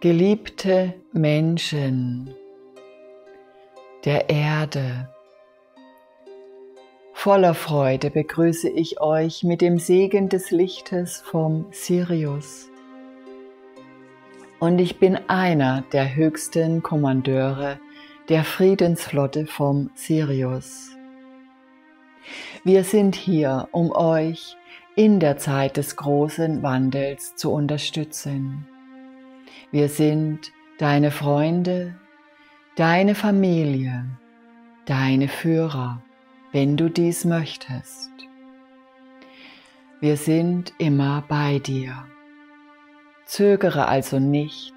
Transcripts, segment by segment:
Geliebte Menschen der Erde, voller Freude begrüße ich euch mit dem Segen des Lichtes vom Sirius. Und ich bin einer der höchsten Kommandeure der Friedensflotte vom Sirius. Wir sind hier, um euch in der Zeit des großen Wandels zu unterstützen. Wir sind deine Freunde, deine Familie, deine Führer, wenn du dies möchtest. Wir sind immer bei dir. Zögere also nicht,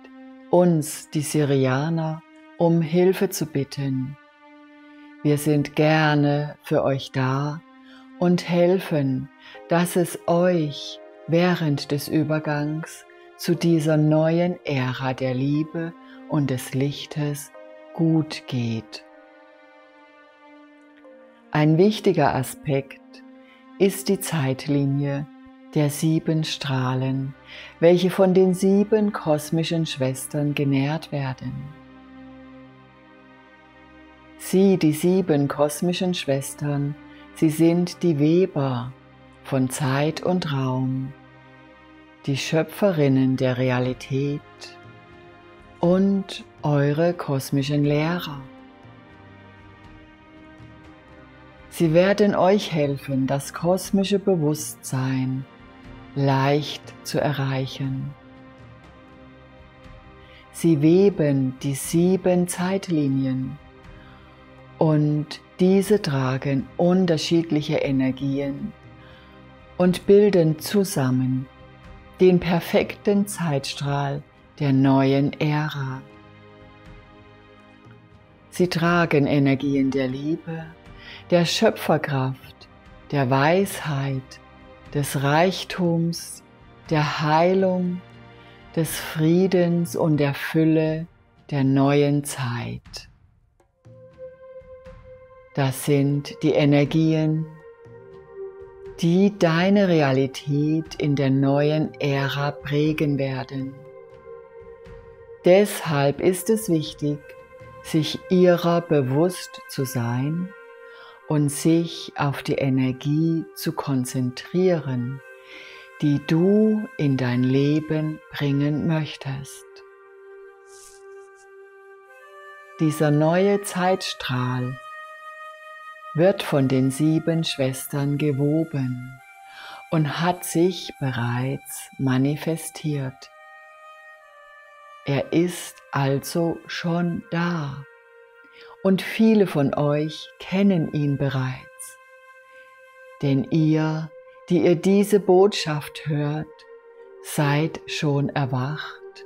uns, die Syrianer, um Hilfe zu bitten. Wir sind gerne für euch da und helfen, dass es euch während des Übergangs zu dieser neuen Ära der Liebe und des Lichtes gut geht. Ein wichtiger Aspekt ist die Zeitlinie der sieben Strahlen, welche von den sieben kosmischen Schwestern genährt werden. Sie, die sieben kosmischen Schwestern, sie sind die Weber von Zeit und Raum die Schöpferinnen der Realität und eure kosmischen Lehrer. Sie werden euch helfen, das kosmische Bewusstsein leicht zu erreichen. Sie weben die sieben Zeitlinien und diese tragen unterschiedliche Energien und bilden zusammen den perfekten Zeitstrahl der neuen Ära. Sie tragen Energien der Liebe, der Schöpferkraft, der Weisheit, des Reichtums, der Heilung, des Friedens und der Fülle der neuen Zeit. Das sind die Energien die deine Realität in der neuen Ära prägen werden. Deshalb ist es wichtig, sich ihrer bewusst zu sein und sich auf die Energie zu konzentrieren, die du in dein Leben bringen möchtest. Dieser neue Zeitstrahl wird von den sieben Schwestern gewoben und hat sich bereits manifestiert. Er ist also schon da und viele von euch kennen ihn bereits. Denn ihr, die ihr diese Botschaft hört, seid schon erwacht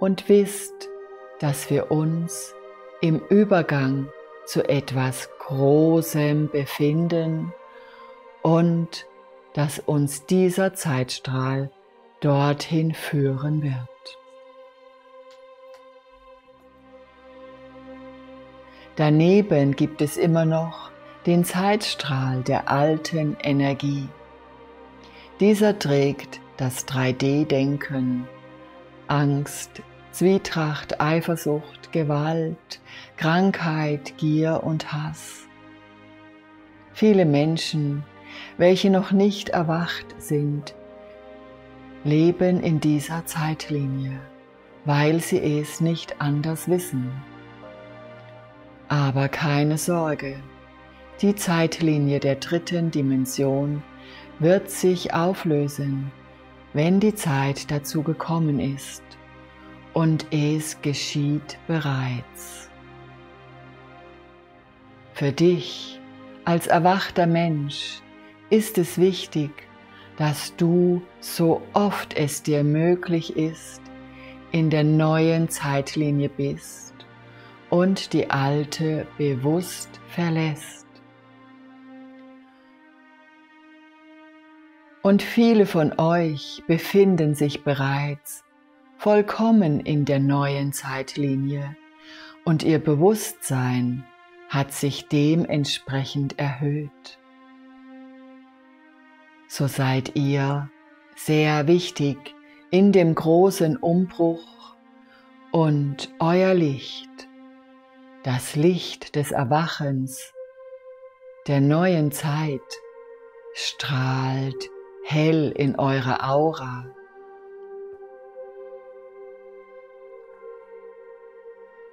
und wisst, dass wir uns im Übergang zu etwas Großem befinden und dass uns dieser Zeitstrahl dorthin führen wird. Daneben gibt es immer noch den Zeitstrahl der alten Energie. Dieser trägt das 3D-Denken, Angst, Zwietracht, Eifersucht, Gewalt, Krankheit, Gier und Hass. Viele Menschen, welche noch nicht erwacht sind, leben in dieser Zeitlinie, weil sie es nicht anders wissen. Aber keine Sorge, die Zeitlinie der dritten Dimension wird sich auflösen, wenn die Zeit dazu gekommen ist und es geschieht bereits. Für dich als erwachter Mensch ist es wichtig, dass du, so oft es dir möglich ist, in der neuen Zeitlinie bist und die alte bewusst verlässt. Und viele von euch befinden sich bereits vollkommen in der neuen Zeitlinie und ihr Bewusstsein hat sich dementsprechend erhöht. So seid ihr sehr wichtig in dem großen Umbruch Und euer Licht, das Licht des Erwachens, der neuen Zeit, strahlt hell in eure Aura.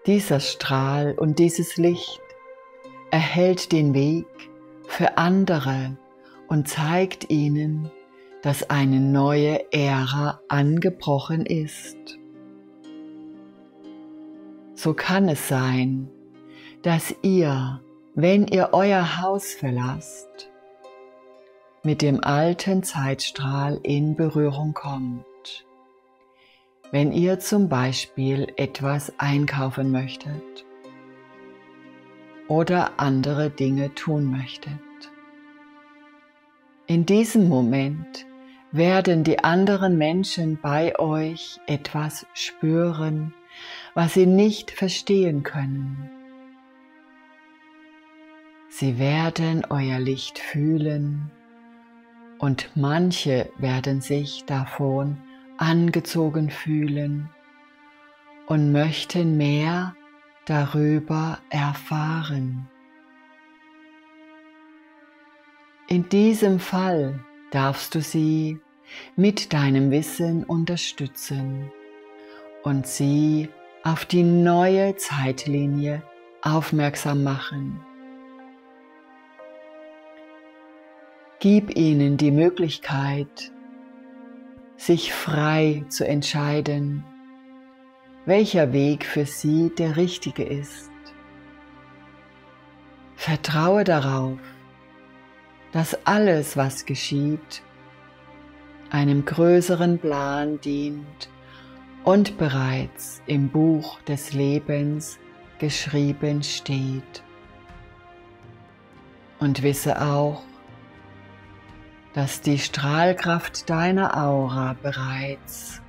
Dieser Strahl und dieses Licht erhält den Weg für andere und zeigt ihnen, dass eine neue Ära angebrochen ist. So kann es sein, dass ihr, wenn ihr euer Haus verlasst, mit dem alten Zeitstrahl in Berührung kommt. Wenn ihr zum Beispiel etwas einkaufen möchtet oder andere Dinge tun möchtet. In diesem Moment werden die anderen Menschen bei euch etwas spüren, was sie nicht verstehen können. Sie werden euer Licht fühlen und manche werden sich davon angezogen fühlen und möchten mehr darüber erfahren. In diesem Fall darfst du sie mit deinem Wissen unterstützen und sie auf die neue Zeitlinie aufmerksam machen. Gib ihnen die Möglichkeit, sich frei zu entscheiden, welcher Weg für sie der richtige ist. Vertraue darauf, dass alles, was geschieht, einem größeren Plan dient und bereits im Buch des Lebens geschrieben steht. Und wisse auch, dass die Strahlkraft deiner Aura bereits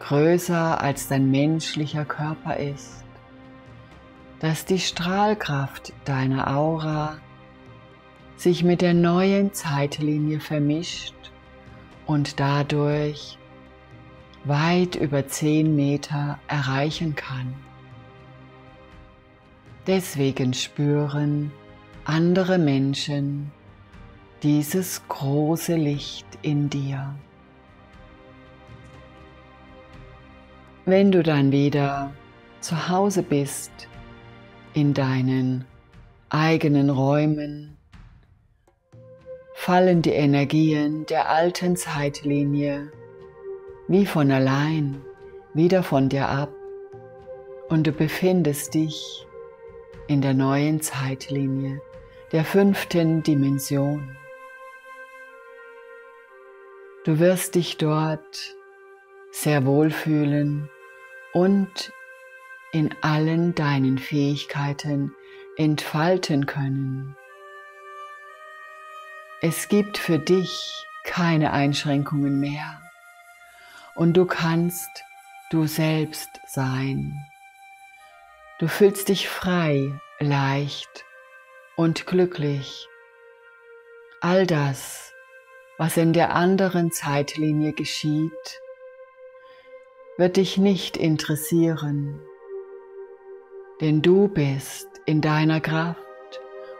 größer als dein menschlicher Körper ist, dass die Strahlkraft deiner Aura sich mit der neuen Zeitlinie vermischt und dadurch weit über 10 Meter erreichen kann. Deswegen spüren andere Menschen dieses große Licht in dir. Wenn du dann wieder zu Hause bist, in deinen eigenen Räumen, fallen die Energien der alten Zeitlinie wie von allein wieder von dir ab und du befindest dich in der neuen Zeitlinie der fünften Dimension. Du wirst dich dort sehr wohl fühlen und in allen deinen Fähigkeiten entfalten können. Es gibt für dich keine Einschränkungen mehr und du kannst du selbst sein. Du fühlst dich frei, leicht und glücklich. All das, was in der anderen Zeitlinie geschieht, wird dich nicht interessieren, denn du bist in deiner Kraft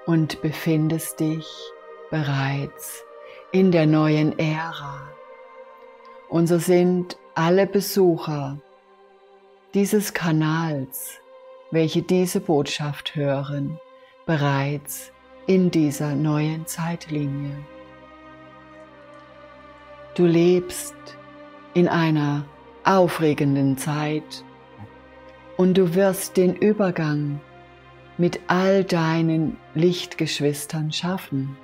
und befindest dich bereits in der neuen Ära. Und so sind alle Besucher dieses Kanals, welche diese Botschaft hören, bereits in dieser neuen Zeitlinie. Du lebst in einer aufregenden Zeit und du wirst den Übergang mit all deinen Lichtgeschwistern schaffen.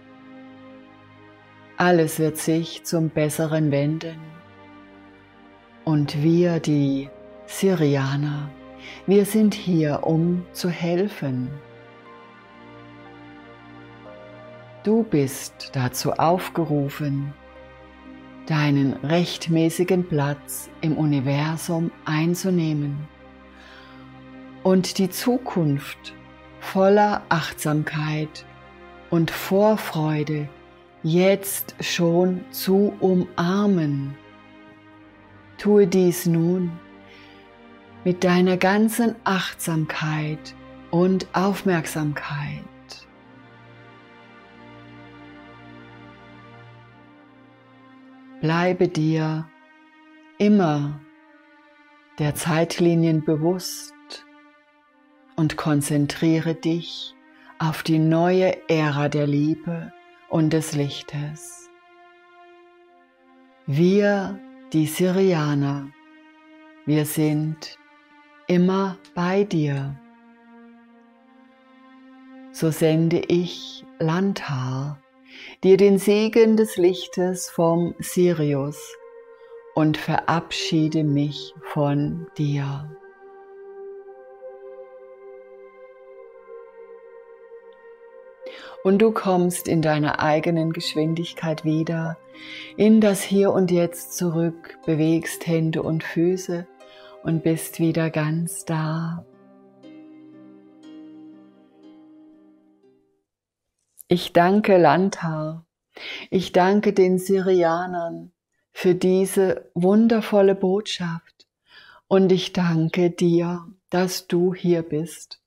Alles wird sich zum Besseren wenden. Und wir, die Syrianer, wir sind hier, um zu helfen. Du bist dazu aufgerufen, deinen rechtmäßigen Platz im Universum einzunehmen und die Zukunft voller Achtsamkeit und Vorfreude jetzt schon zu umarmen. Tue dies nun, mit deiner ganzen Achtsamkeit und Aufmerksamkeit. Bleibe dir immer der Zeitlinien bewusst und konzentriere dich auf die neue Ära der Liebe und des Lichtes. Wir, die Syrianer, wir sind immer bei dir. So sende ich Landhaar dir den Segen des Lichtes vom Sirius und verabschiede mich von dir. Und du kommst in deiner eigenen Geschwindigkeit wieder in das Hier und Jetzt zurück, bewegst Hände und Füße und bist wieder ganz da. Ich danke Landhar, ich danke den Syrianern für diese wundervolle Botschaft und ich danke dir, dass du hier bist.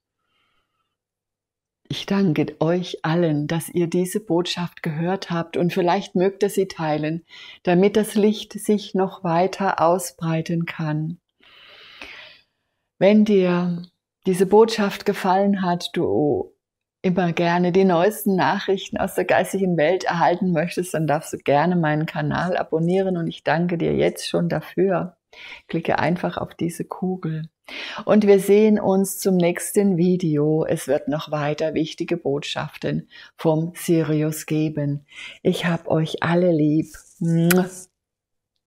Ich danke euch allen, dass ihr diese Botschaft gehört habt und vielleicht mögt ihr sie teilen, damit das Licht sich noch weiter ausbreiten kann. Wenn dir diese Botschaft gefallen hat, du immer gerne die neuesten Nachrichten aus der geistigen Welt erhalten möchtest, dann darfst du gerne meinen Kanal abonnieren und ich danke dir jetzt schon dafür. Klicke einfach auf diese Kugel. Und wir sehen uns zum nächsten Video. Es wird noch weiter wichtige Botschaften vom Sirius geben. Ich hab euch alle lieb.